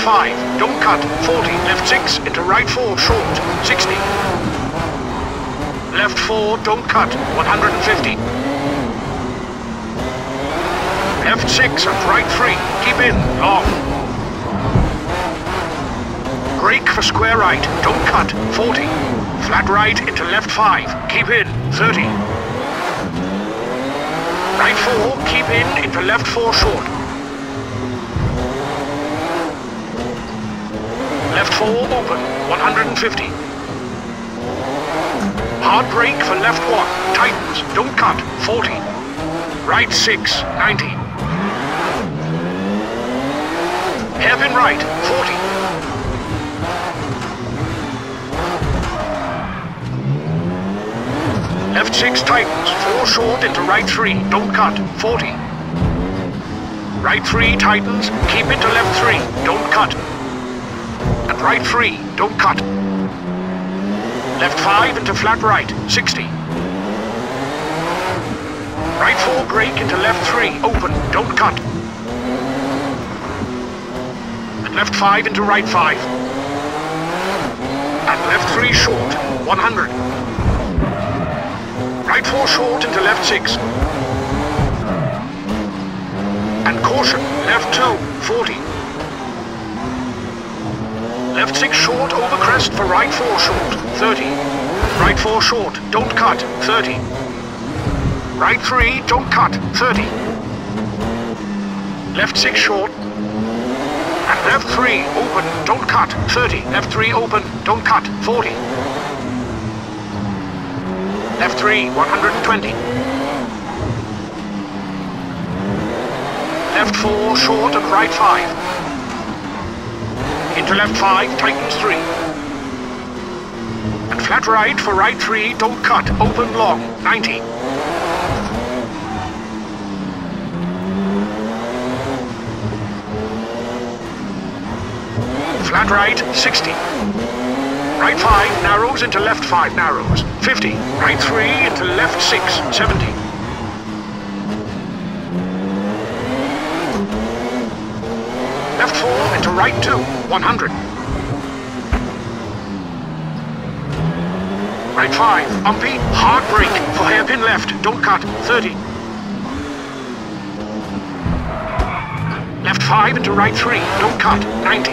left 5, don't cut, 40, left 6, into right 4, short, 60. Left 4, don't cut, 150. Left 6 and right 3, keep in, long. Brake for square right, don't cut, 40. Flat right into left 5, keep in, 30. Right 4, keep in. Into left 4 short. Left 4 open, 150. Hard brake for left 1, tightens, don't cut, 40. Right 6, 90. Hairpin right, 40. Left 6 tightens, 4 short into right 3, don't cut, 40. Right 3 tightens, keep into left 3, don't cut. Right 3, don't cut. Left 5 into flat right, 60. Right 4 brake into left 3, open, don't cut. And left 5 into right 5. And left 3 short, 100. Right 4 short into left 6. And caution, left 2, 40. Left 6 short over crest for right 4 short, 30. Right 4 short, don't cut, 30. Right 3, don't cut, 30. Left 6 short. And left 3, open, don't cut, 30. Left 3 open, don't cut, 40. Left 3, 120. Left 4, short and right 5. Into left 5, tightens 3. And flat right for right 3, don't cut, open long, 90. Flat right, 60. Right 5 narrows into left 5 narrows. 50. Right 3 into left 6. 70. Left 4 into right 2. 100. Right 5. Bumpy. Hard brake. For hairpin left. Don't cut. 30. Left 5 into right 3. Don't cut. 90.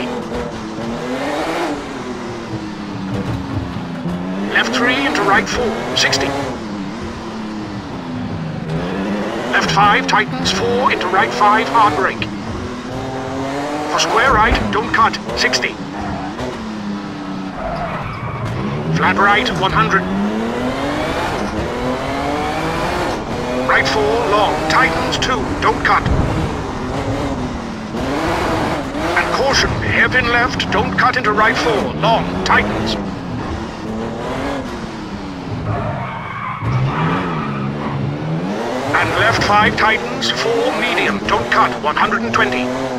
Left 3 into right 4, 60. Left 5 tightens 4 into right 5 hard brake. For square right, don't cut, 60. Flat right, 100. Right 4 long, tightens 2, don't cut. And caution, hairpin left, don't cut into right 4, long, tightens. And left 5 tightens, 4 medium, don't cut, 120.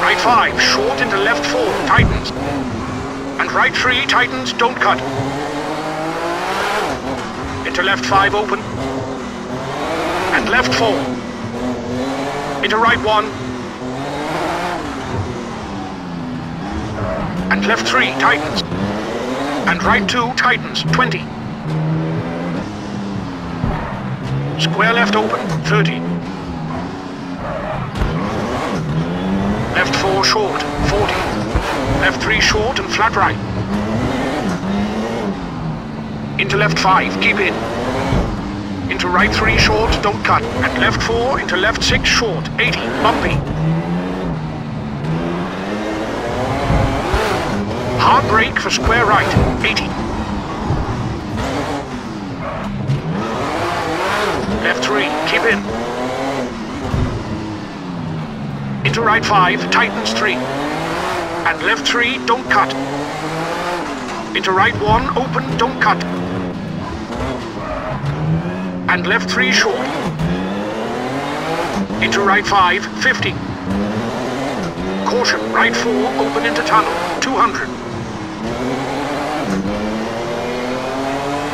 Right 5, short into left 4, tightens. And right 3 tightens, don't cut. Into left 5 open. And left 4. Into right 1. And left 3 tightens. And right 2 tightens, 20. Square left open, 30. Left 4 short, 40. Left 3 short and flat right. Into left 5, keep in. Into right 3 short, don't cut. And left 4 into left 6 short, 80, bumpy. Hard brake for square right, 80. Left 3, keep in. Into right 5, tightens 3. And left 3, don't cut. Into right 1, open, don't cut. And left 3 short. Into right 5, 50. Caution, right 4, open into tunnel, 200.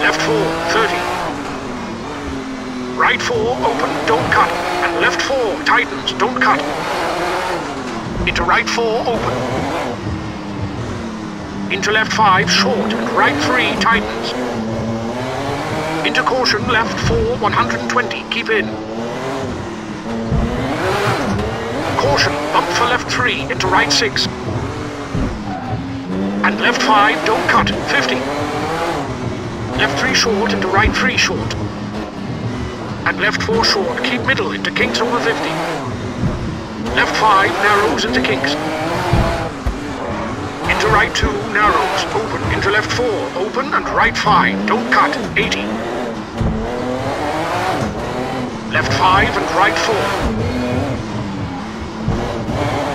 Left 4, 30. Right 4, open, don't cut. And left 4, tightens, don't cut. Into right 4, open. Into left 5, short, and right 3, tightens. Into caution, left 4, 120, keep in. Caution, bump for left 3, into right 6. And left 5, don't cut, 50. Left 3 short, into right 3 short. And left 4 short, keep middle, into kinks over 50. Left 5, narrows into kinks. Into right 2, narrows, open, into left 4, open, and right 5, don't cut, 80. Left 5 and right 4.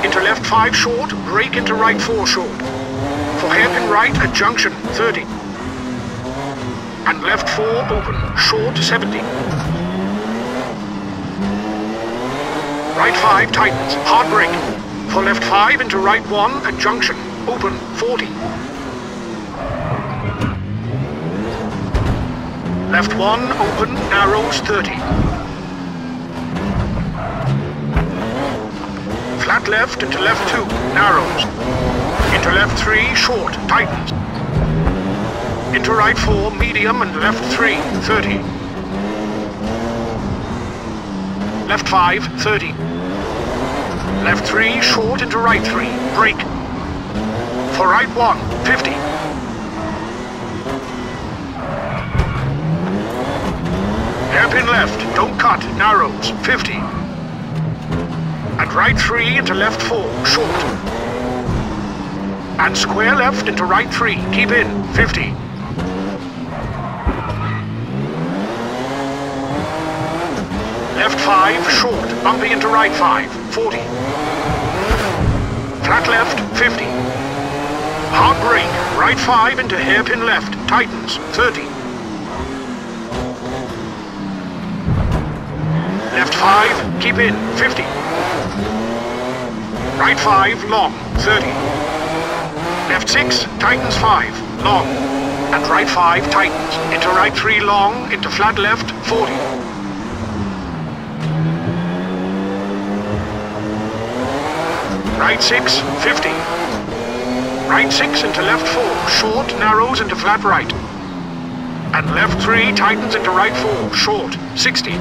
Into left 5 short, brake into right 4 short. For hairpin right at junction, 30. And left 4 open, short 70. Right 5 tightens, hard brake. For left 5 into right 1 at junction, open 40. Left 1 open, narrows 30. Flat left into left 2, narrows. Into left 3, short, tightens. Into right 4, medium, and left 3, 30. Left 5, 30. Left 3, short into right 3, brake. For right 1, 50. Hairpin left, don't cut, narrows, 50. And right 3 into left 4, short. And square left into right 3, keep in, 50. Left 5, short, bumpy into right 5, 40. Flat left, 50. Hard brake, right 5 into hairpin left, tightens, 30. Left 5, keep in, 50. Right 5, long, 30. Left 6, tightens 5, long. And right 5, tightens. Into right 3, long, into flat left, 40. Right 6, 50. Right 6 into left 4, short, narrows into flat right. And left 3 tightens into right 4, short, 60.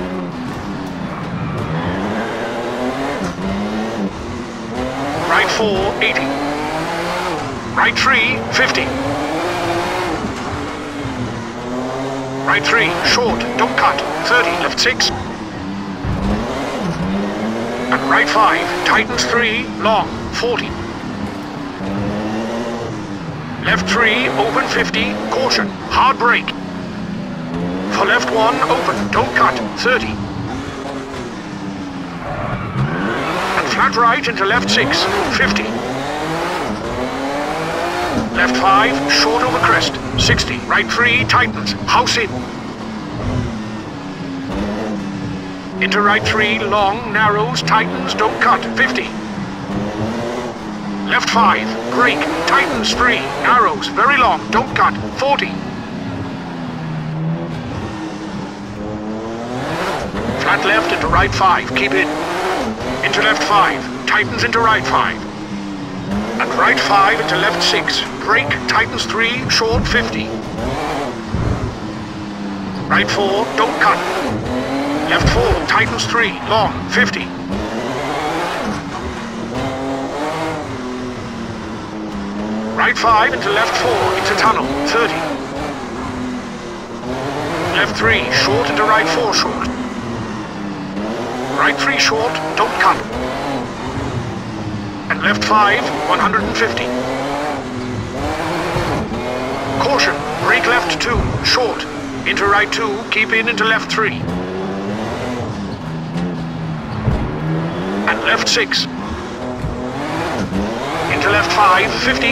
Right 4, 80. Right 3, 50. Right 3, short, don't cut, 30, left 6. Right 5, tightens 3, long, 40. Left 3, open 50, caution, hard brake. For left 1, open, don't cut, 30. And flat right into left 6, 50. Left 5, short over crest, 60. Right 3, tightens, house in. Into right 3, long, narrows, tightens, don't cut, 50. Left 5, brake, tightens 3, narrows, very long, don't cut, 40. Flat left into right 5, keep in. Into left 5, tightens into right 5. And right 5 into left 6, brake, tightens 3, short 50. Right 4, don't cut. Left 4, tightens 3, long, 50. Right 5 into left 4, into tunnel, 30. Left 3, short into right 4 short. Right 3 short, don't cut. And left 5, 150. Caution, brake left 2, short. Into right 2, keep in into left 3. Left 6. Into left 5, 50.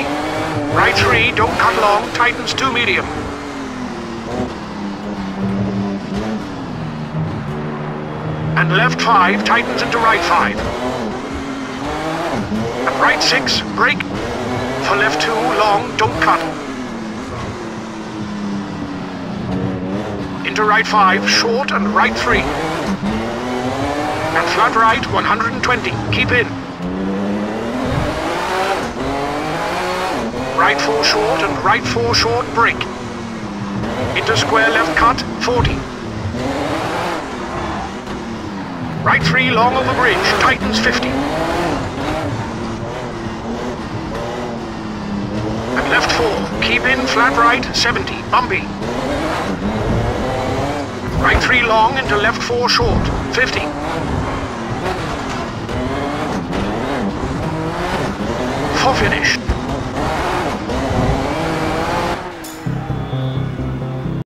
Right 3, don't cut long, tightens 2 medium. And left 5, tightens into right 5. And right 6, brake. For left 2, long, don't cut. Into right 5, short and right 3. And flat right, 120, keep in. right 4 short and right 4 short brake. Into square left cut, 40. Right 3 long over bridge, tightens 50. And left 4, keep in flat right, 70, bumpy. Right 3 long into left 4 short, 50. for finish.